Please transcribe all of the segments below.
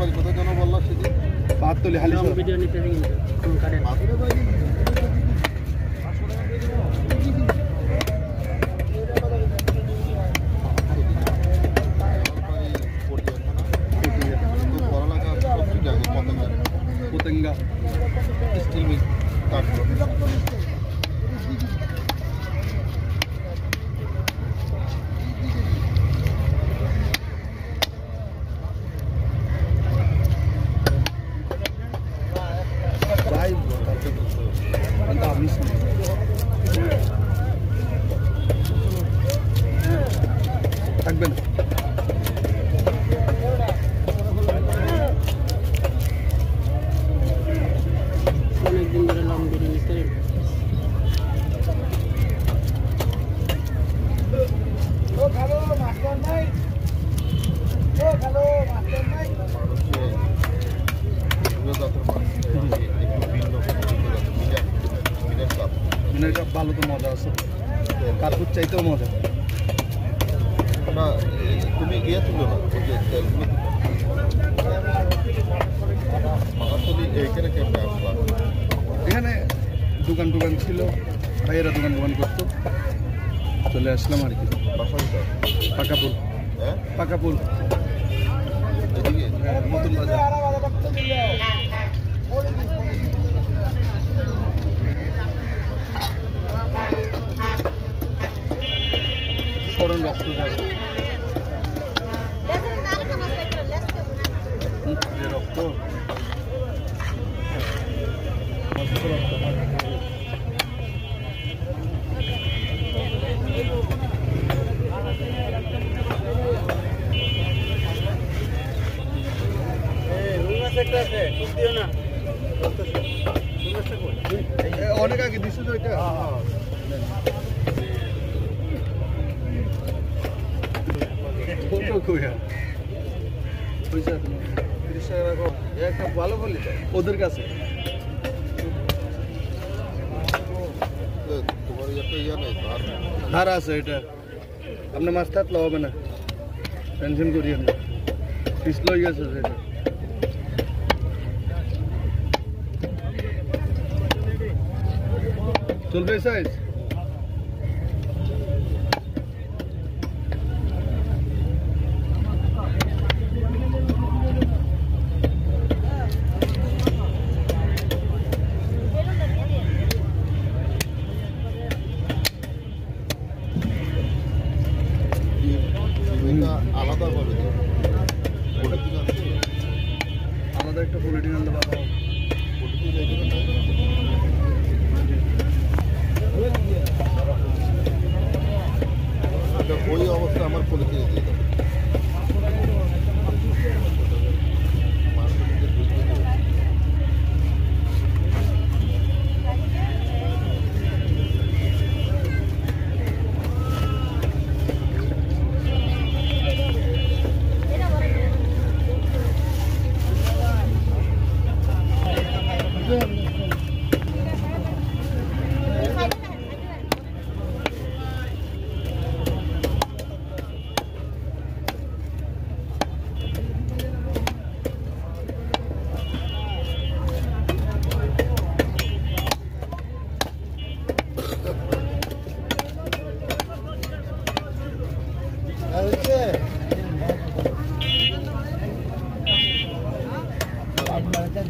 বাড়ি কোথায় যেন বলল সেদিন বাহাত্তলি হালি ভিডিও নিতে কিন্তু ফোন কাটেন Isso mesmo. মিনের ভালো তো মজা আছে। কার্পুর চাইতেও মজা। তুমি ইয়ে তুলো না ওই যে তেলগুলো এইখানে কেমন এখানে দোকান টোকান ছিল ভাইয়েরা দোকান টোকান করতো। চলে আসলাম আর কি। বাসায় যাও পাকাপুল হ্যাঁ? পাকাপুল নতুন বাজার। রক্ত। অনেক আগে দিছিল এটা কত কইয়া পয়সা তিরিশ টাকা রাখো এ একটা ভালো বলি তো ওদের কাছে এ, তোমার একটা ইয়ে নেই ধার ধার আছে এটা আপনার মাছ থাকলে হবে না টেনশন করিয়েন না পিছল হয়ে গেছে সেটা চলবে সাইজ এটা আলাদা একটা পলিটিন আনতে পারব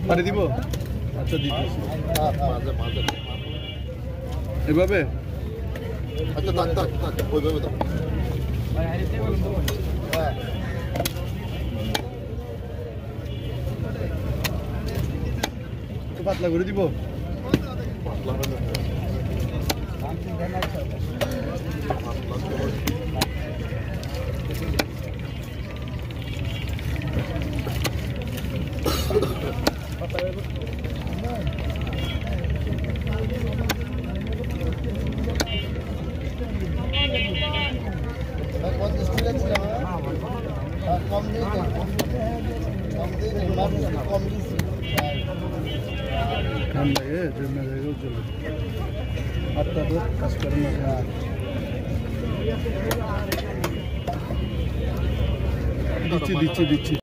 পারে দিব? আচ্ছা দিতেছি এভাবে? আচ্ছা থাক থাক থাক ওইভাবে হ্যাঁ পাতলা করে দিব? পাতলা হলে Kandayı cümlede yolculuk. Atladık kaslarımız var. Biçi biçi biçi.